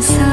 sun